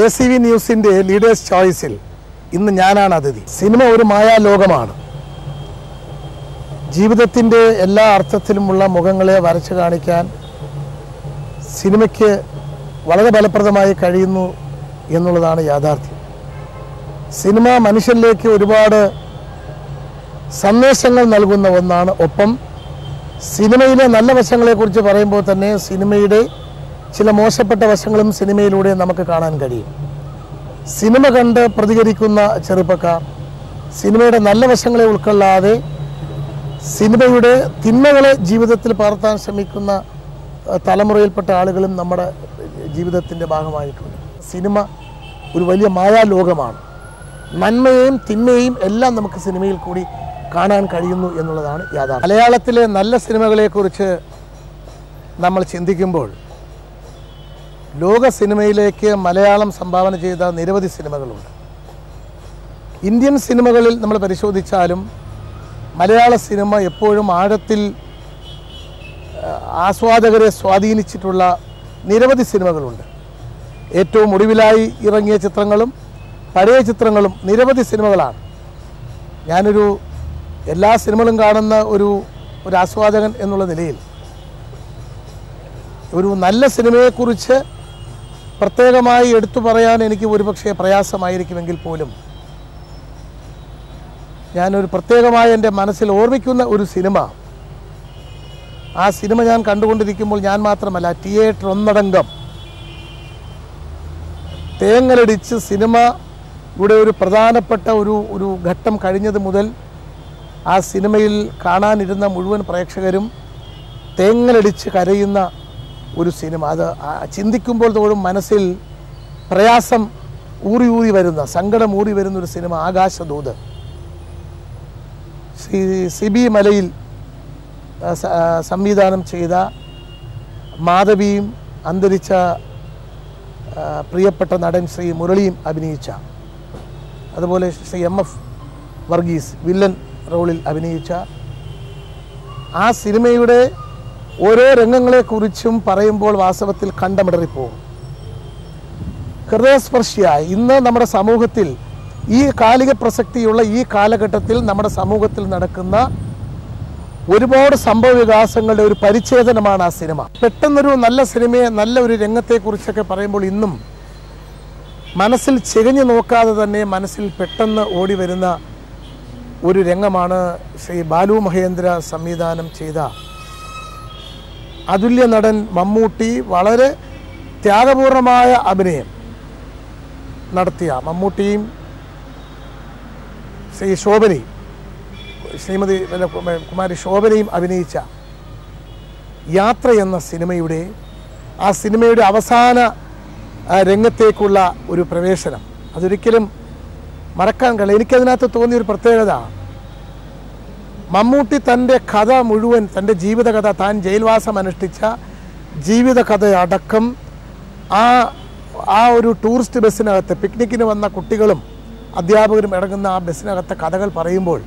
A C V ന്യൂസിന്റെ leaders ചോയ്സിൽ ഇന്ന് ഞാനാണ് അതിഥി. സിനിമ ഒരു മായാലോകമാണ്. ജീവിതത്തിന്റെ എല്ലാ അർത്ഥത്തിലുമുള്ള മുഖങ്ങളെ വരച്ചു കാണിക്കാൻ സിനിമയ്ക്ക് വളരെ ഫലപ്രദമായി കഴിയുന്നു എന്നുള്ളതാണ് യാഥാർത്ഥ്യം. സിനിമ മനുഷ്യരിലേക്ക് ഒരുപാട് സന്ദേശങ്ങൾ നൽകുന്ന ഒന്നാണ് ഒപ്പം സിനിമയിലെ നല്ല വശങ്ങളെക്കുറിച്ച് പറയുമ്പോൾ തന്നെ സിനിമയുടെ ചില മോശപ്പെട്ട വശങ്ങളും സിനിമയിലൂടെ നമുക്ക് കാണാൻ കഴിയും. സിനിമ കണ്ട് പ്രതികരിക്കുന്ന ചെറുപ്പക്കാർ സിനിമയുടെ നല്ല വശങ്ങളെ ഉൾക്കൊള്ളാതെ സിനിമയുടെ തിന്മകളെ ജീവിതത്തിൽ പകർത്താൻ ശ്രമിക്കുന്ന തലമുറയിൽപ്പെട്ട ആളുകളും നമ്മുടെ ജീവിതത്തിന്റെ ഭാഗമായിട്ടുണ്ട്. സിനിമ ഒരു വലിയ മായാലോകമാണ്. നന്മയെയും തിന്മയെയും എല്ലാം നമുക്ക് സിനിമയിൽ കൂടി കാണാൻ കഴിയുന്നു എന്നുള്ളതാണ് യാഥാർത്ഥ്യം. മലയാളത്തിലെ നല്ല സിനിമകളെക്കുറിച്ച് നമ്മൾ ചിന്തിക്കുമ്പോൾ ലോക സിനിമയിലേക്ക് മലയാളം സംഭാവന ചെയ്ത നിരവധി സിനിമകളുണ്ട്. ഇന്ത്യൻ സിനിമകളിൽ നമ്മൾ പരിശോധിച്ചാലും മലയാള സിനിമ എപ്പോഴും ആഴത്തിൽ ആസ്വാദകരെ സ്വാധീനിച്ചിട്ടുള്ള നിരവധി സിനിമകളുണ്ട്. ഏറ്റവും ഒടുവിലായി ഇറങ്ങിയ ചിത്രങ്ങളും പഴയ ചിത്രങ്ങളും നിരവധി സിനിമകളാണ്. ഞാനൊരു എല്ലാ സിനിമകളും കാണുന്ന ഒരു ഒരു ആസ്വാദകൻ എന്നുള്ള നിലയിൽ ഒരു നല്ല സിനിമയെക്കുറിച്ച് പ്രത്യേകമായി എടുത്തു പറയാൻ എനിക്ക് ഒരുപക്ഷെ പ്രയാസമായിരിക്കുമെങ്കിൽ പോലും ഞാനൊരു പ്രത്യേകമായ എന്റെ മനസ്സിൽ ഓർമ്മിക്കുന്ന ഒരു സിനിമ. ആ സിനിമ ഞാൻ കണ്ടുകൊണ്ടിരിക്കുമ്പോൾ ഞാൻ മാത്രമല്ല തിയേറ്റർ ഒന്നടങ്കം തേങ്ങലടിച്ച് സിനിമ ഇവിടെ ഒരു പ്രധാനപ്പെട്ട ഒരു ഒരു ഘട്ടം കഴിഞ്ഞത് മുതൽ ആ സിനിമയിൽ കാണാനിരുന്ന മുഴുവൻ പ്രേക്ഷകരും തേങ്ങലടിച്ച് കരയുന്ന ഒരു സിനിമ. അത് ചിന്തിക്കുമ്പോൾ തോറും മനസ്സിൽ പ്രയാസം ഊറി ഊറി വരുന്ന സങ്കടം ഊറി വരുന്ന ഒരു സിനിമ ആകാശദൂത്. സിബി മലയിൽ സംവിധാനം ചെയ്ത മാധവിയും അന്തരിച്ച പ്രിയപ്പെട്ട നടൻ ശ്രീ മുരളിയും അഭിനയിച്ച അതുപോലെ Shri M F Varghese villain റോളിൽ അഭിനയിച്ച ആ സിനിമയുടെ ഓരോ രംഗങ്ങളെക്കുറിച്ചും പറയുമ്പോൾ വാസ്തവത്തിൽ കണ്ടമിടറിപ്പോകും. ഹൃദയസ്പർശിയായി. ഇന്ന് നമ്മുടെ സമൂഹത്തിൽ ഈ കാലിക പ്രസക്തിയുള്ള ഈ കാലഘട്ടത്തിൽ നമ്മുടെ സമൂഹത്തിൽ നടക്കുന്ന ഒരുപാട് സംഭവ വികാസങ്ങളുടെ ഒരു പരിച്ഛേദനമാണ് ആ സിനിമ. പെട്ടെന്നൊരു നല്ല സിനിമയെ നല്ല ഒരു രംഗത്തെക്കുറിച്ചൊക്കെ പറയുമ്പോൾ ഇന്നും മനസ്സിൽ ചെകഞ്ഞു നോക്കാതെ തന്നെ മനസ്സിൽ പെട്ടെന്ന് ഓടി വരുന്ന ഒരു രംഗമാണ് ശ്രീ ബാലു മഹേന്ദ്ര സംവിധാനം ചെയ്ത അതുല്യ നടൻ മമ്മൂട്ടി വളരെ ത്യാഗപൂർണമായ അഭിനയം നടത്തിയ മമ്മൂട്ടിയും ശ്രീ ശോഭനയും ശ്രീമതി കുമാരി ശോഭനയും അഭിനയിച്ച യാത്ര എന്ന സിനിമയുടെ ആ സിനിമയുടെ അവസാന രംഗത്തേക്കുള്ള ഒരു പ്രവേശനം. അതൊരിക്കലും മറക്കാൻ കഴിയില്ല. എനിക്കതിനകത്ത് തോന്നിയൊരു പ്രത്യേകത മമ്മൂട്ടി തന്റെ കഥ മുഴുവൻ തന്റെ ജീവിതകഥ താൻ ജയിൽവാസം അനുഷ്ഠിച്ച ജീവിതകഥ അടക്കം ആ ആ ഒരു ടൂറിസ്റ്റ് ബസ്സിനകത്ത് പിക്നിക്കിന് വന്ന കുട്ടികളും അധ്യാപകരും ഇറങ്ങുന്ന ആ ബസ്സിനകത്തെ കഥകൾ പറയുമ്പോൾ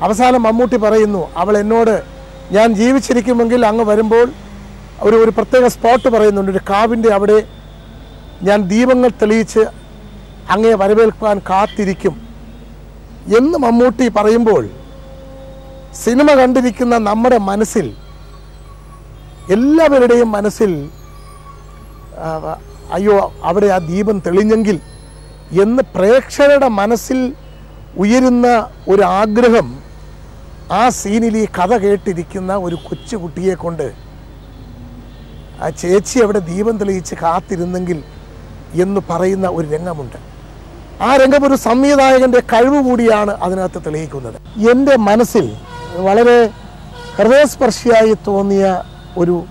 അവസാനം മമ്മൂട്ടി പറയുന്നു അവൾ എന്നോട് ഞാൻ ജീവിച്ചിരിക്കുമെങ്കിൽ അങ്ങ് വരുമ്പോൾ ഒരു ഒരു പ്രത്യേക സ്പോട്ട് പറയുന്നുണ്ട് ഒരു കാവിന്റെ അവിടെ ഞാൻ ദീപങ്ങൾ തെളിയിച്ച് അങ്ങേ വരവേൽക്കാൻ കാത്തിരിക്കും. എന്ന് മമ്മൂട്ടി പറയുമ്പോൾ സിനിമ കണ്ടിരിക്കുന്ന നമ്മുടെ മനസ്സിൽ എല്ലാവരുടെയും മനസ്സിൽ അയ്യോ അവിടെ ആ ദീപം തെളിഞ്ഞെങ്കിൽ എന്ന് പ്രേക്ഷകരുടെ മനസ്സിൽ ഉയരുന്ന ഒരു ആഗ്രഹം ആ സീനിൽ ഈ കഥ കേട്ടിരിക്കുന്ന ഒരു കൊച്ചുകുട്ടിയെ കൊണ്ട് ആ ചേച്ചി അവിടെ ദീപം തെളിയിച്ച് കാത്തിരുന്നെങ്കിൽ എന്ന് പറയുന്ന ഒരു രംഗമുണ്ട്. ആ രംഗം ഒരു സംവിധായകന്റെ കഴിവ് കൂടിയാണ് അതിനകത്ത് തെളിയിക്കുന്നത്. എന്റെ മനസ്സിൽ വളരെ ഹൃദയസ്പർശിയായി തോന്നിയ ഒരു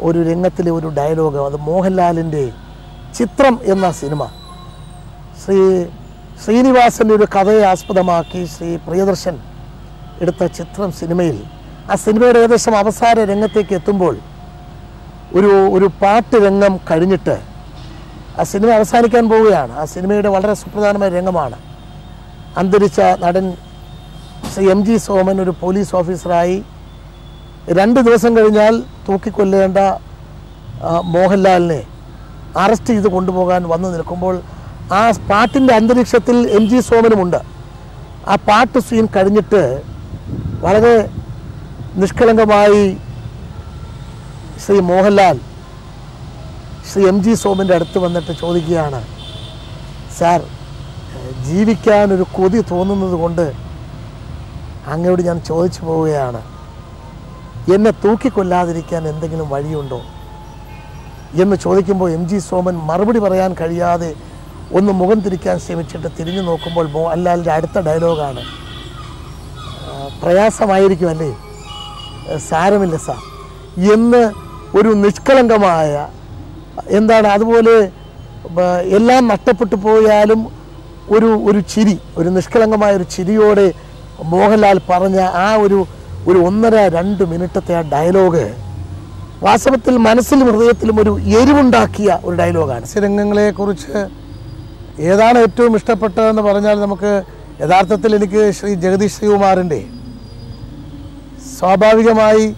ഒരു രംഗത്തിലെ ഒരു ഡയലോഗ് അത് മോഹൻലാലിന്റെ ചിത്രം എന്ന സിനിമ. ശ്രീ ശ്രീനിവാസന്റെ ഒരു കഥയെ ആസ്പദമാക്കി ശ്രീ പ്രിയദർശൻ എടുത്ത ചിത്രം സിനിമയിൽ. ആ സിനിമയുടെ ഏകദേശം അവസാന രംഗത്തേക്ക് എത്തുമ്പോൾ ഒരു ഒരു പാട്ട് രംഗം കഴിഞ്ഞിട്ട് ആ സിനിമ അവസാനിക്കാൻ പോവുകയാണ്. ആ സിനിമയുടെ വളരെ സുപ്രധാനമായ രംഗമാണ്. അന്തരിച്ച നടൻ ശ്രീ എം ജി സോമൻ ഒരു പോലീസ് ഓഫീസറായി രണ്ട് ദിവസം കഴിഞ്ഞാൽ തൂക്കിക്കൊല്ലേണ്ട മോഹൻലാലിനെ അറസ്റ്റ് ചെയ്ത് കൊണ്ടുപോകാൻ വന്നു നിൽക്കുമ്പോൾ ആ പാട്ടിന്റെ അന്തരീക്ഷത്തിൽ എം ജി സോമനുമുണ്ട്. ആ പാട്ട് സീൻ കഴിഞ്ഞിട്ട് വളരെ നിഷ്കളങ്കമായി ശ്രീ മോഹൻലാൽ ശ്രീ എം ജി സോമന്റെ അടുത്ത് വന്നിട്ട് ചോദിക്കുകയാണ് സാർ ജീവിക്കാനൊരു കൊതി തോന്നുന്നത് കൊണ്ട് അങ്ങയോട് ഞാൻ ചോദിച്ചു പോവുകയാണ്. എന്നെ തൂക്കിക്കൊല്ലാതിരിക്കാൻ എന്തെങ്കിലും വഴിയുണ്ടോ? എന്ന് ചോദിക്കുമ്പോൾ എം ജി സോമൻ മറുപടി പറയാൻ കഴിയാതെ ഒന്ന് മുഖം തിരിക്കാൻ ശ്രമിച്ചിട്ട് തിരിഞ്ഞു നോക്കുമ്പോൾ മോഹൻലാലിന്റെ അടുത്ത ഡയലോഗാണ്. പ്രയാസമായിരിക്കും അല്ലേ സാരമില്ല സാർ. എന്ന് ഒരു നിഷ്കളങ്കമായ എന്താണ് അതുപോലെ എല്ലാം നഷ്ടപ്പെട്ടു പോയാലും ഒരു ഒരു ചിരി ഒരു നിഷ്കളങ്കമായ ഒരു ചിരിയോടെ മോഹൻലാൽ പറഞ്ഞ ആ ഒരു ഒരു ഒന്നര രണ്ട് മിനിറ്റത്തെ ആ ഡയലോഗ് വാസ്തവത്തിൽ മനസ്സിലും ഹൃദയത്തിലും ഒരു എരിവുണ്ടാക്കിയ ഒരു ഡയലോഗാണ്. രംഗങ്ങളെക്കുറിച്ച് ഏതാണ് ഏറ്റവും ഇഷ്ടപ്പെട്ടതെന്ന് പറഞ്ഞാൽ നമുക്ക് യഥാർത്ഥത്തിൽ എനിക്ക് ശ്രീ ജഗദീഷ് ശ്രീകുമാറിന്റെ സ്വാഭാവികമായി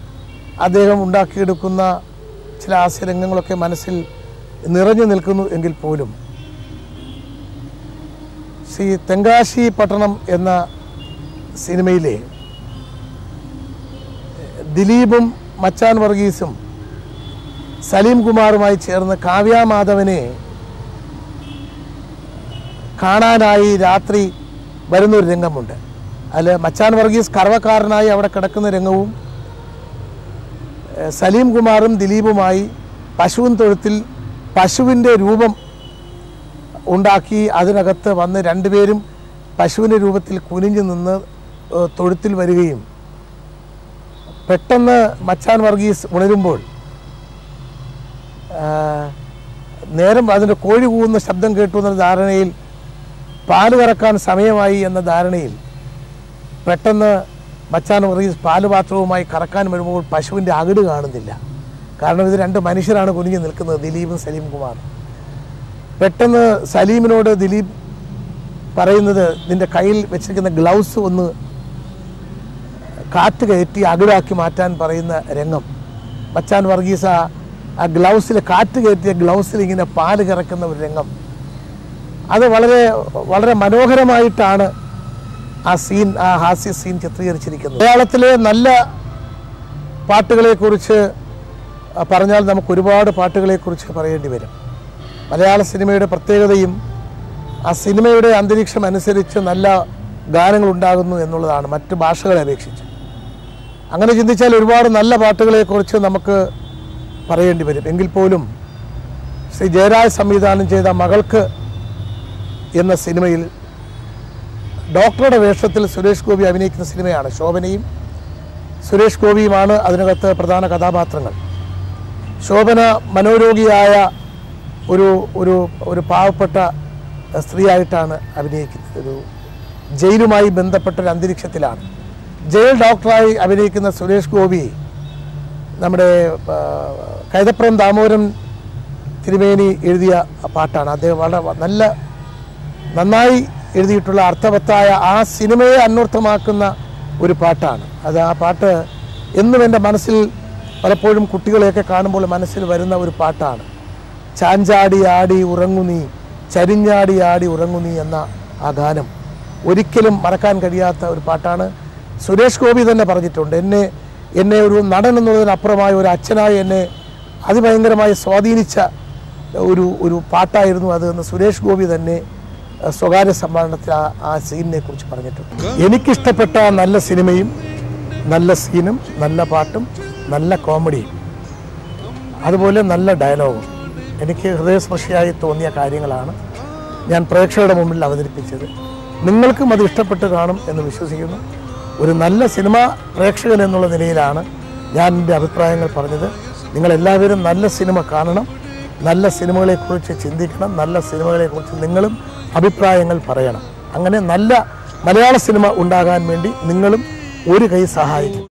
അദ്ദേഹം ഉണ്ടാക്കിയെടുക്കുന്ന ചില ആശയരംഗങ്ങളൊക്കെ മനസ്സിൽ നിറഞ്ഞു നിൽക്കുന്നു എങ്കിൽ പോലും ശ്രീ തെങ്കാശി പട്ടണം എന്ന സിനിമയിലെ ദിലീപും മച്ചാൻ വർഗീസും സലീം കുമാറുമായി ചേർന്ന് കാവ്യ മാധവനെ കാണാനായി രാത്രി വരുന്നൊരു രംഗമുണ്ട്. അതിൽ മച്ചാൻ വർഗീസ് കറവക്കാരനായി അവിടെ കിടക്കുന്ന രംഗവും സലീം കുമാറും ദിലീപുമായി പശുവിൻ തൊഴുത്തിൽ പശുവിന്റെ രൂപം ഉണ്ടാക്കി അതിനകത്ത് വന്ന് രണ്ടുപേരും പശുവിന്റെ രൂപത്തിൽ കുനിഞ്ഞു നിന്ന് തൊഴുത്തിൽ വരികയും പെട്ടെന്ന് മച്ചാൻ വർഗീസ് ഉണരുമ്പോൾ നേരം അതിന്റെ കോഴി കൂവുന്ന ശബ്ദം കേട്ടു എന്ന ധാരണയിൽ പാൽ കറക്കാൻ സമയമായി എന്ന ധാരണയിൽ പെട്ടെന്ന് മച്ചാൻ വർഗീസ് പാൽ പാത്രവുമായി കറക്കാൻ വരുമ്പോൾ പശുവിന്റെ അകിട് കാണുന്നില്ല. കാരണം ഇത് രണ്ട് മനുഷ്യരാണ് കുനിഞ്ഞു നിൽക്കുന്നത് ദിലീപും സലീം കുമാർ പെട്ടെന്ന് സലീമിനോട് ദിലീപ് പറയുന്നത് നിന്റെ കയ്യിൽ വെച്ചിരിക്കുന്ന ഗ്ലൗസ് ഒന്ന് കാറ്റ് കയറ്റി അകിടാക്കി മാറ്റാൻ പറയുന്ന രംഗം. മച്ചാൻ വർഗീസ ആ ഗ്ലൗസിൽ കാറ്റ് കയറ്റിയ ഗ്ലൗസിൽ ഇങ്ങനെ പാൽ കറക്കുന്ന ഒരു രംഗം. അത് വളരെ വളരെ മനോഹരമായിട്ടാണ് ആ സീൻ ആ ഹാസ്യ സീൻ ചിത്രീകരിച്ചിരിക്കുന്നത്. മലയാളത്തിലെ നല്ല പാട്ടുകളെക്കുറിച്ച് പറഞ്ഞാൽ നമുക്ക് ഒരുപാട് പാട്ടുകളെക്കുറിച്ച് പറയേണ്ടി വരും. മലയാള സിനിമയുടെ പ്രത്യേകതയും ആ സിനിമയുടെ അന്തരീക്ഷം അനുസരിച്ച് നല്ല ഗാനങ്ങൾ ഉണ്ടാകുന്നു എന്നുള്ളതാണ് മറ്റ് ഭാഷകളെ അപേക്ഷിച്ച്. അങ്ങനെ ചിന്തിച്ചാൽ ഒരുപാട് നല്ല പാട്ടുകളെക്കുറിച്ച് നമുക്ക് പറയേണ്ടി വരും. എങ്കിൽ പോലും ശ്രീ ജയരാജ് സംവിധാനം ചെയ്ത മകൾക്ക് എന്ന സിനിമയിൽ ഡോക്ടറുടെ വേഷത്തിൽ സുരേഷ് ഗോപി അഭിനയിക്കുന്ന സിനിമയാണ് ശോഭനയും. സുരേഷ് ഗോപിയുമാണ് അതിനകത്ത് പ്രധാന കഥാപാത്രങ്ങൾ. ശോഭന മനോരോഗിയായ ഒരു ഒരു ഒരു പാവപ്പെട്ട സ്ത്രീയായിട്ടാണ് അഭിനയിക്കുന്നത്. ഒരു ജയിലുമായി ബന്ധപ്പെട്ട ഒരു അന്തരീക്ഷത്തിലാണ്. ജയിൽ ഡോക്ടറായി അഭിനയിക്കുന്ന സുരേഷ് ഗോപി നമ്മുടെ കൈതപ്രം ദാമോദരൻ തിരുമേനി എഴുതിയ പാട്ടാണ്. അദ്ദേഹം വളരെ നല്ല നന്നായി എഴുതിയിട്ടുള്ള അർത്ഥവത്തായ ആ സിനിമയെ അന്വർത്ഥമാക്കുന്ന ഒരു പാട്ടാണ്. അത് ആ പാട്ട് എന്നും എന്റെ മനസ്സിൽ പലപ്പോഴും കുട്ടികളെയൊക്കെ കാണുമ്പോൾ മനസ്സിൽ വരുന്ന ഒരു പാട്ടാണ്. ചാഞ്ചാടി ആടി ഉറങ്ങു നീ ചരിഞ്ഞാടി ആടി ഉറങ്ങു നീ എന്ന ആ ഗാനം ഒരിക്കലും മറക്കാൻ കഴിയാത്ത ഒരു പാട്ടാണ്. സുരേഷ് ഗോപി തന്നെ പറഞ്ഞിട്ടുണ്ട് എന്നെ എന്നെ ഒരു നടൻ എന്നുള്ളതിനപ്പുറമായ ഒരു അച്ഛനായി എന്നെ അതിഭയങ്കരമായി സ്വാധീനിച്ച ഒരു ഒരു പാട്ടായിരുന്നു അത് എന്ന് സുരേഷ് ഗോപി തന്നെ സ്വകാര്യ സമ്മേളനത്തിൽ ആ ആ സീനിനെ കുറിച്ച് പറഞ്ഞിട്ടുണ്ട്. എനിക്കിഷ്ടപ്പെട്ട നല്ല സിനിമയും നല്ല സീനും നല്ല പാട്ടും നല്ല കോമഡിയും അതുപോലെ നല്ല ഡയലോഗും എനിക്ക് ഹൃദയസ്പർശിയായി തോന്നിയ കാര്യങ്ങളാണ് ഞാൻ പ്രേക്ഷകരുടെ മുമ്പിൽ അവതരിപ്പിച്ചത്. നിങ്ങൾക്കും അത് ഇഷ്ടപ്പെട്ട് കാണും എന്ന് വിശ്വസിക്കുന്നു. ഒരു നല്ല സിനിമ പ്രേക്ഷകൻ എന്നുള്ള നിലയിലാണ് ഞാൻ എന്റെ അഭിപ്രായങ്ങൾ പറഞ്ഞത്. നിങ്ങളെല്ലാവരും നല്ല സിനിമ കാണണം. നല്ല സിനിമകളെക്കുറിച്ച് ചിന്തിക്കണം. നല്ല സിനിമകളെക്കുറിച്ച് നിങ്ങളും അഭിപ്രായങ്ങൾ പറയണം. അങ്ങനെ നല്ല മലയാള സിനിമ ഉണ്ടാകാൻ വേണ്ടി നിങ്ങളും ഒരു കൈ സഹായിക്കും.